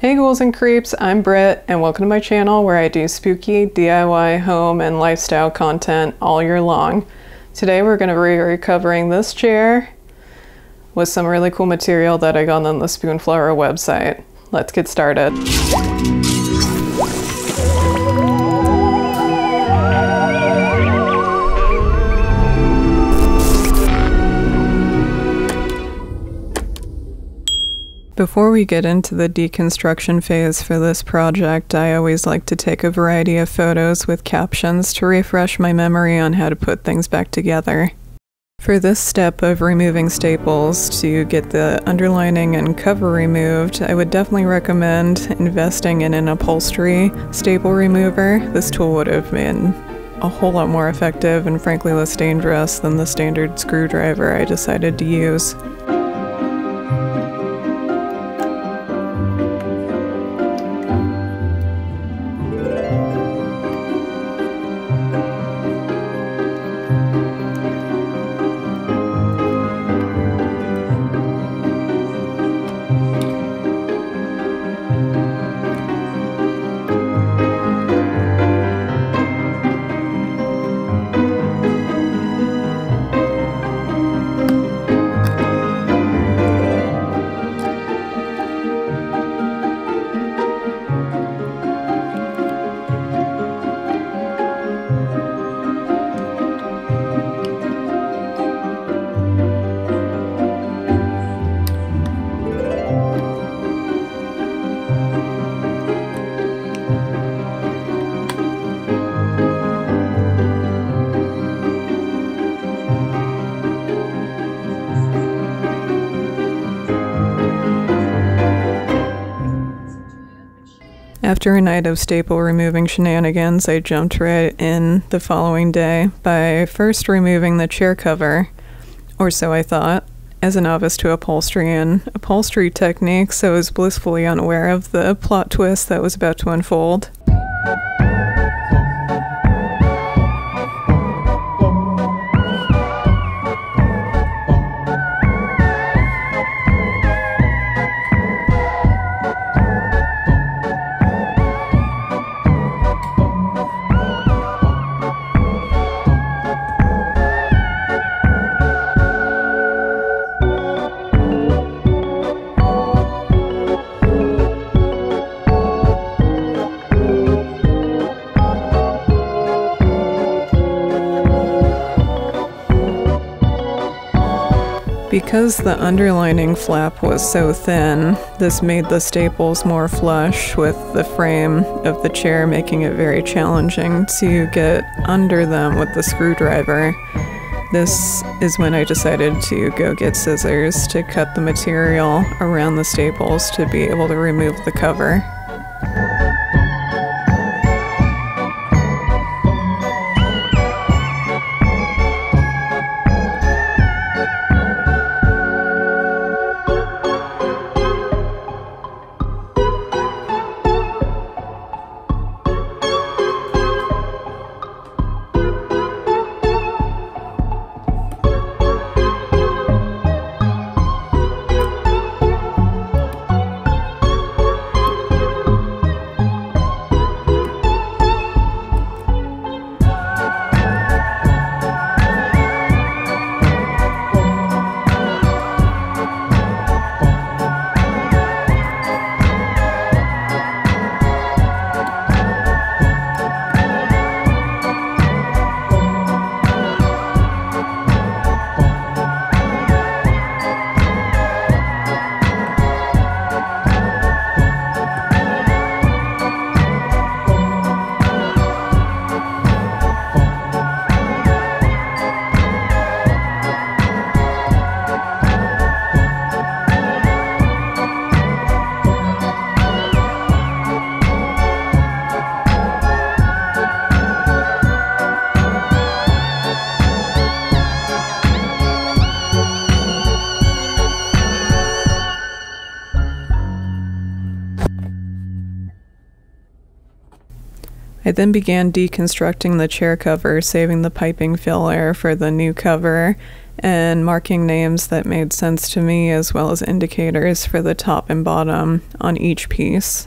Hey ghouls and creeps, I'm Britt and welcome to my channel where I do spooky DIY home and lifestyle content all year long. Today we're going to be recovering this chair with some really cool material that I got on the Spoonflower website. Let's get started. Before we get into the deconstruction phase for this project, I always like to take a variety of photos with captions to refresh my memory on how to put things back together. For this step of removing staples to get the underlining and cover removed, I would definitely recommend investing in an upholstery staple remover. This tool would have been a whole lot more effective and frankly less dangerous than the standard screwdriver I decided to use. After a night of staple removing shenanigans, I jumped right in the following day by first removing the chair cover, or so I thought. As a novice to upholstery and upholstery techniques, I was blissfully unaware of the plot twist that was about to unfold. Because the underlining flap was so thin, this made the staples more flush with the frame of the chair, making it very challenging to get under them with the screwdriver. This is when I decided to go get scissors to cut the material around the staples to be able to remove the cover. Then began deconstructing the chair cover, saving the piping filler for the new cover, and marking names that made sense to me as well as indicators for the top and bottom on each piece.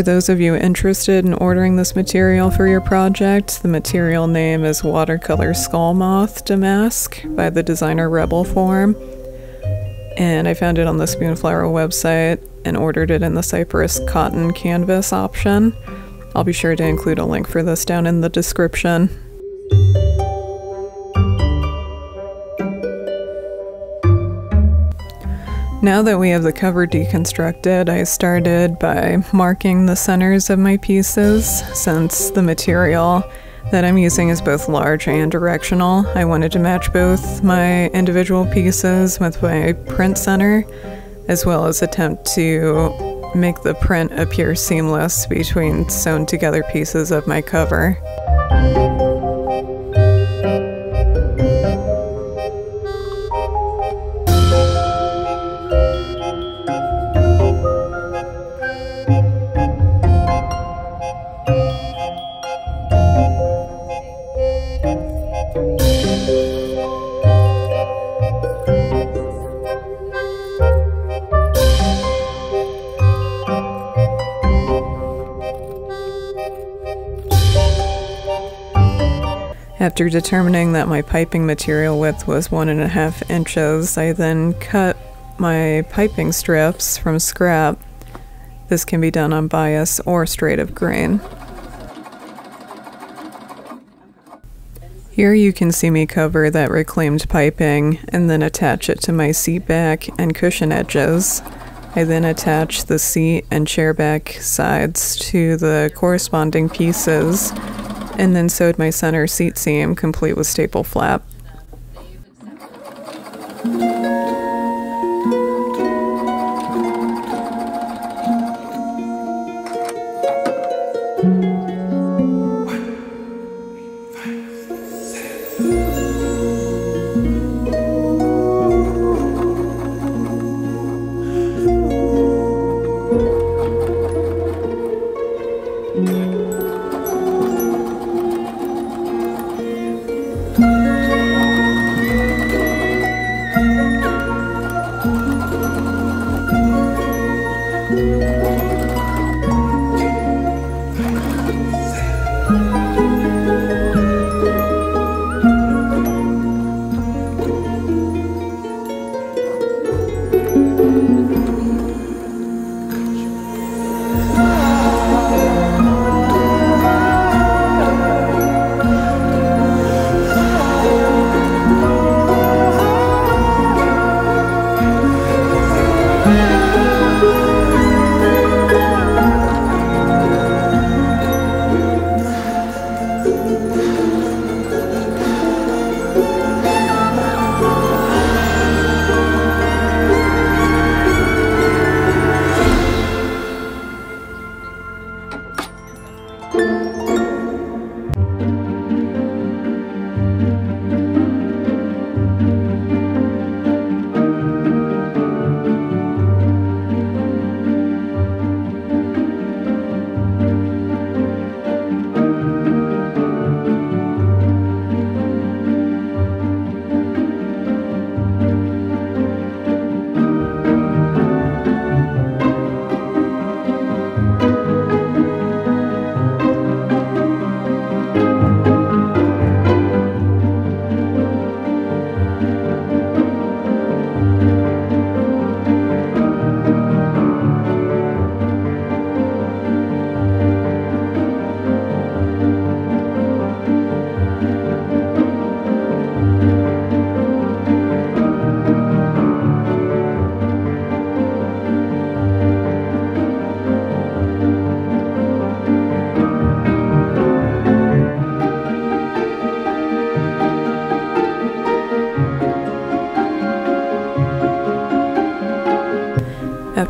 For those of you interested in ordering this material for your project, the material name is Watercolor Skull Moth Damask by the designer Rebelform. And I found it on the Spoonflower website and ordered it in the Cypress Cotton Canvas option. I'll be sure to include a link for this down in the description. Now that we have the cover deconstructed, I started by marking the centers of my pieces since the material that I'm using is both large and directional. I wanted to match both my individual pieces with my print center, as well as attempt to make the print appear seamless between sewn together pieces of my cover. After determining that my piping material width was one and a half inches, I then cut my piping strips from scrap. This can be done on bias or straight of grain. Here you can see me cover that reclaimed piping and then attach it to my seat back and cushion edges. I then attach the seat and chair back sides to the corresponding pieces and then sewed my center seat seam complete with staple flap.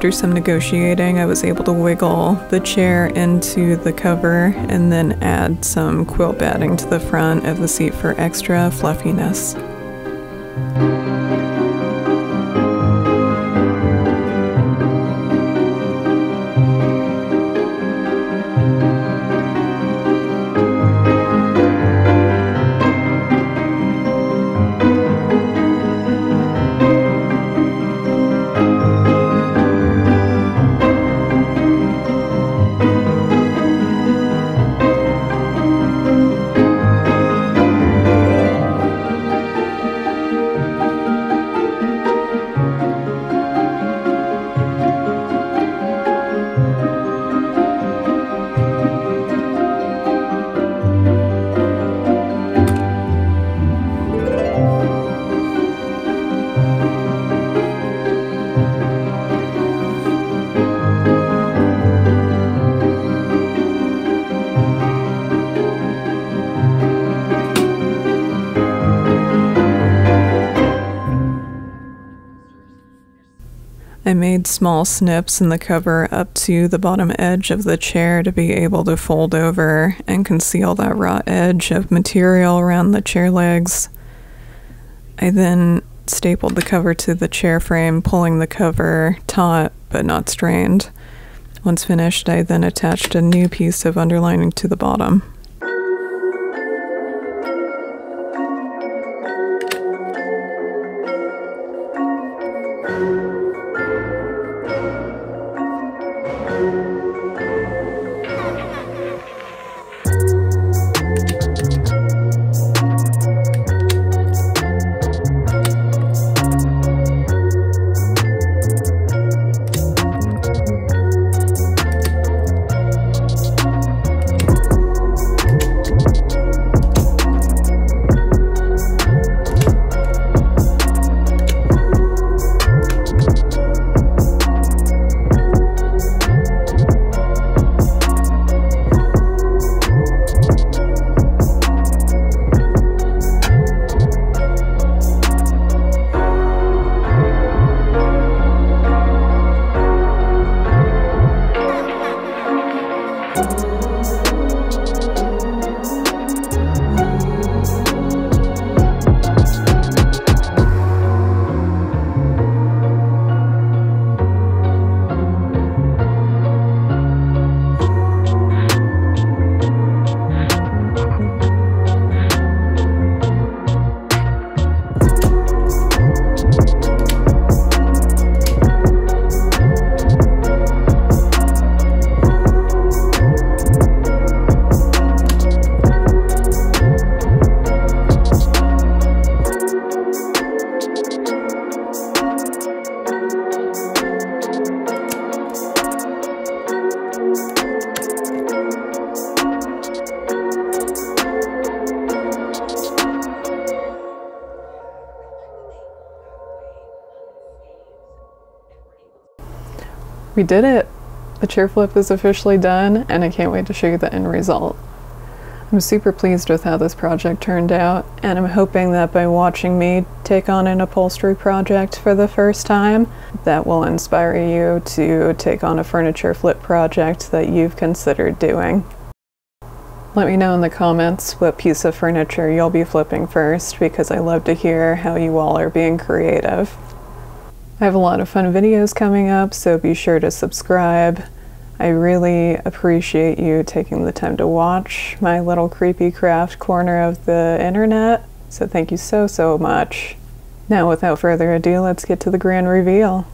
After some negotiating, I was able to wiggle the chair into the cover and then add some quilt batting to the front of the seat for extra fluffiness. I made small snips in the cover up to the bottom edge of the chair to be able to fold over and conceal that raw edge of material around the chair legs. I then stapled the cover to the chair frame, pulling the cover taut but not strained. Once finished, I then attached a new piece of underlining to the bottom. We did it! The chair flip is officially done and I can't wait to show you the end result. I'm super pleased with how this project turned out and I'm hoping that by watching me take on an upholstery project for the first time, that will inspire you to take on a furniture flip project that you've considered doing. Let me know in the comments what piece of furniture you'll be flipping first because I love to hear how you all are being creative. I have a lot of fun videos coming up, so be sure to subscribe. I really appreciate you taking the time to watch my little creepy craft corner of the internet, so thank you so, so much. Now, without further ado, let's get to the grand reveal.